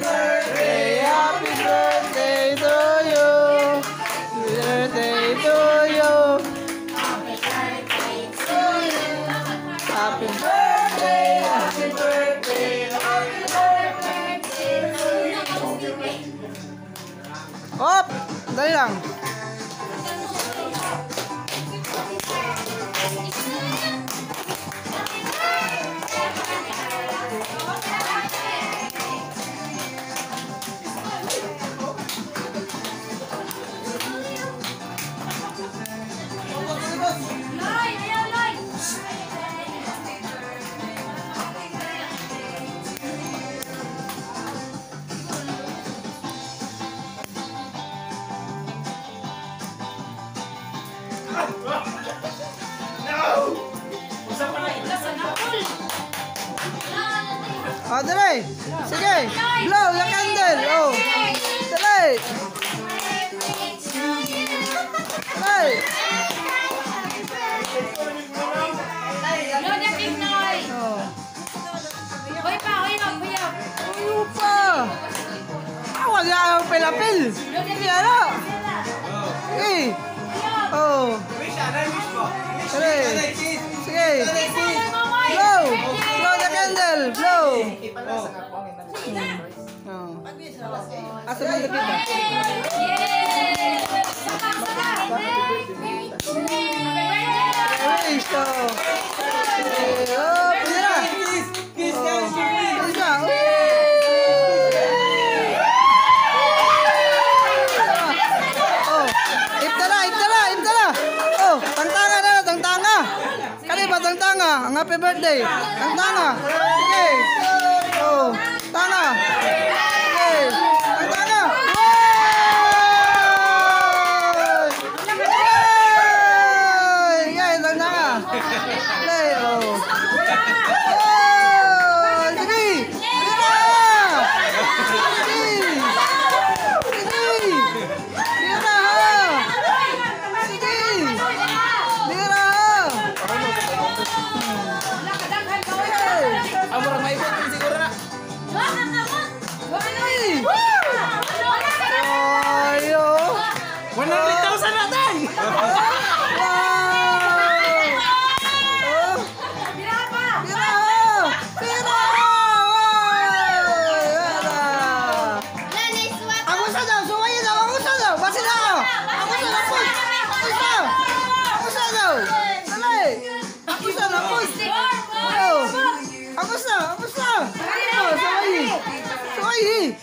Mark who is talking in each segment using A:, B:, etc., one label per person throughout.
A: birthday, happy birthday to you. Birthday to you. Happy birthday, happy birthday, happy birthday. Hop! Dali lang. Oh, dali. Sige. Blow the candle. Oh. Dali. Dali.
B: Loy, na pink Loy.
A: Oh.
B: Hoy pa, hoy Loy, huyog.
A: Ano pa? Awag na ang pilapil. Sige, ano? Sige. Oh. Dali. Sige. Blow. Blow the candle. Blow. Oh. Asa ba yung ba?
B: Yay! Saka, saka.
A: Tangtanga? Ang happy birthday. Tangtanga. Sige. 起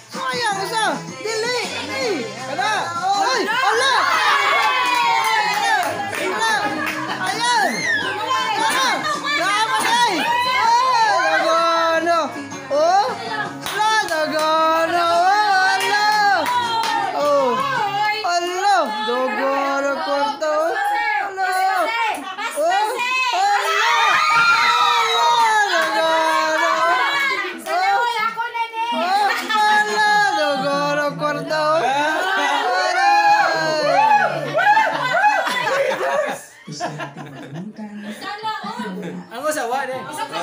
A: Aray.
C: Ang usawa, eh.